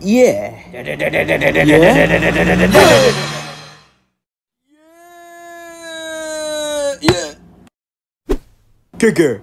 Yeah. Yeah. yeah. yeah. Kicker.